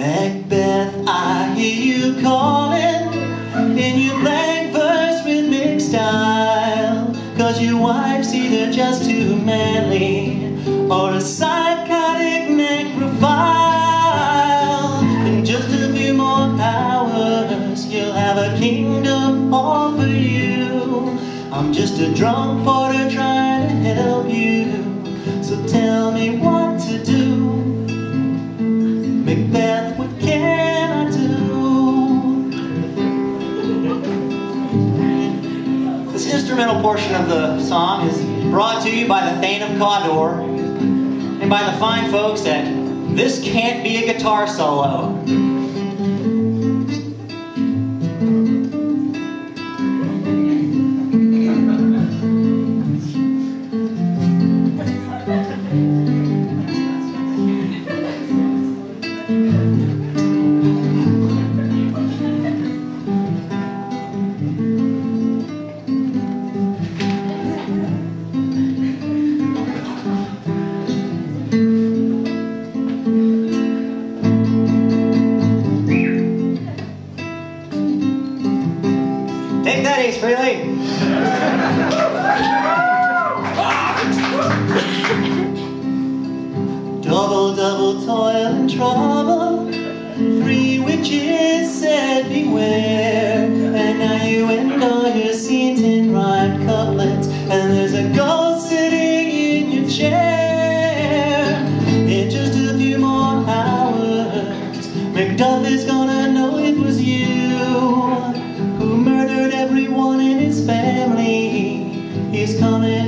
Macbeth, I hear you calling in your blank verse rhythmic style. Cause your wife's either just too manly or a psychotic necrophile. In just a few more hours, you'll have a kingdom all for you. I'm just a drunk porter trying to help you. So tell me what to do. Instrumental portion of the song is brought to you by the Thane of Cawdor and by the fine folks at This Can't Be a Guitar Solo. Take that, Ace Frehley. double, double toil and trouble. is coming.